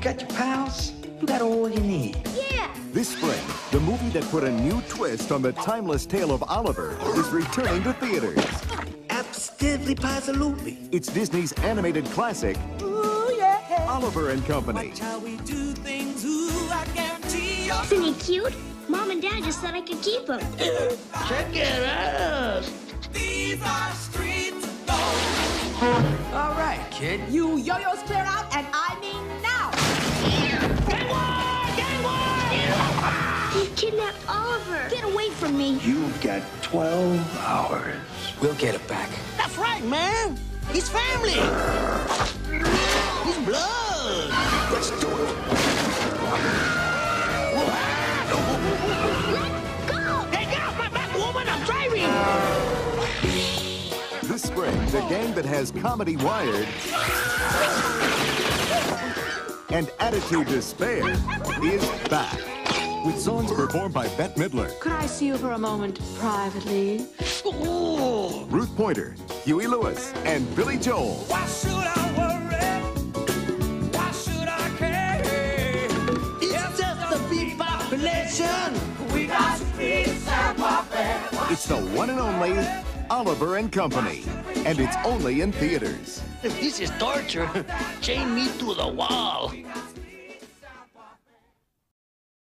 got your pals? You got all you need. Yeah. This spring, the movie that put a new twist on the timeless tale of Oliver is returning to theaters. Absolutely, positively. It's Disney's animated classic, Ooh, yeah. Oliver and Company. how we do things. Ooh, I guarantee you. Isn't he cute? Mom and Dad just said I could keep him. Check it out. These are streets of gold. All right, kid. You yo-yos clear out, and I mean now. He kidnapped Oliver. Get away from me. You've got 12 hours. We'll get it back. That's right, man. He's family. He's blood. Let's do it. Go! Hey, get off my back, woman. I'm driving. This spring, the gang that has comedy wired and attitude to spare is back. With songs performed by Bette Midler, Could I see you for a moment privately? Ooh. Ruth Pointer, Huey Lewis, and Billy Joel. Why should I worry? Why should I care? It's just the big population. We got streets and my It's the one and only Oliver and Company. And it's only in theaters. If this is torture, chain me to the wall.